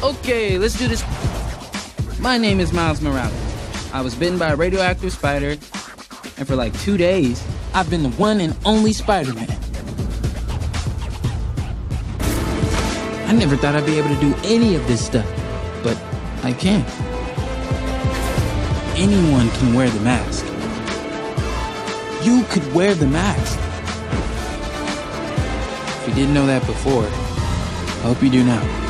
Okay, let's do this. My name is Miles Morales. I was bitten by a radioactive spider, and for like two days, I've been the one and only Spider Man. I never thought I'd be able to do any of this stuff, but I can. Anyone can wear the mask. You could wear the mask. If you didn't know that before, I hope you do now.